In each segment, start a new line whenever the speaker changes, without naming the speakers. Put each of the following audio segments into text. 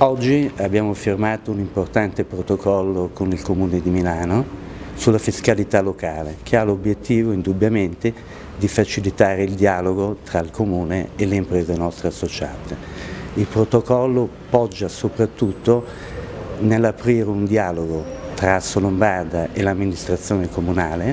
Oggi abbiamo firmato un importante protocollo con il Comune di Milano sulla fiscalità locale che ha l'obiettivo indubbiamente di facilitare il dialogo tra il Comune e le imprese nostre associate. Il protocollo poggia soprattutto nell'aprire un dialogo tra Assolombarda e l'amministrazione comunale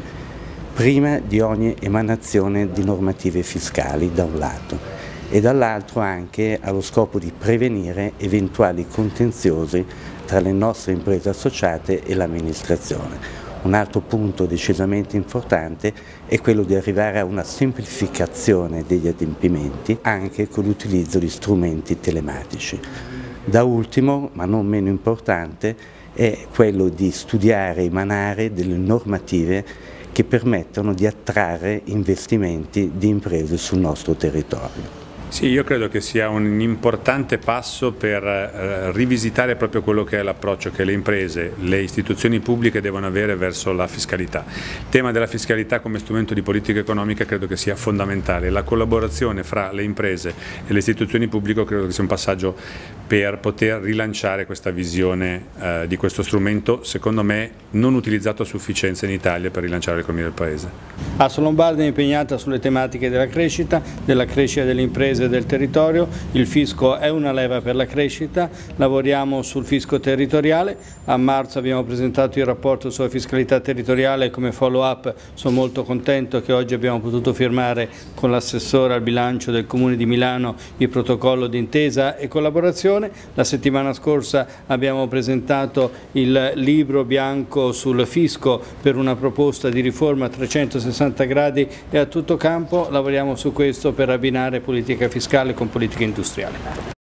prima di ogni emanazione di normative fiscali da un lato e dall'altro anche allo scopo di prevenire eventuali contenziosi tra le nostre imprese associate e l'amministrazione. Un altro punto decisamente importante è quello di arrivare a una semplificazione degli adempimenti anche con l'utilizzo di strumenti telematici. Da ultimo, ma non meno importante, è quello di studiare e emanare delle normative che permettono di attrarre investimenti di imprese sul nostro territorio.
Sì, io credo che sia un importante passo per eh, rivisitare proprio quello che è l'approccio che le imprese, le istituzioni pubbliche devono avere verso la fiscalità. Il tema della fiscalità come strumento di politica economica credo che sia fondamentale. La collaborazione fra le imprese e le istituzioni pubbliche credo che sia un passaggio per poter rilanciare questa visione eh, di questo strumento, secondo me non utilizzato a sufficienza in Italia per rilanciare l'economia del Paese.
Asso Lombardi è impegnata sulle tematiche della crescita, della crescita delle imprese imprese del territorio, il fisco è una leva per la crescita, lavoriamo sul fisco territoriale, a marzo abbiamo presentato il rapporto sulla fiscalità territoriale come follow up, sono molto contento che oggi abbiamo potuto firmare con l'assessore al bilancio del Comune di Milano il protocollo di intesa e collaborazione, la settimana scorsa abbiamo presentato il libro bianco sul fisco per una proposta di riforma a 360 gradi e a tutto campo, lavoriamo su questo per abbinare politica fiscale fiscale con politica industriale.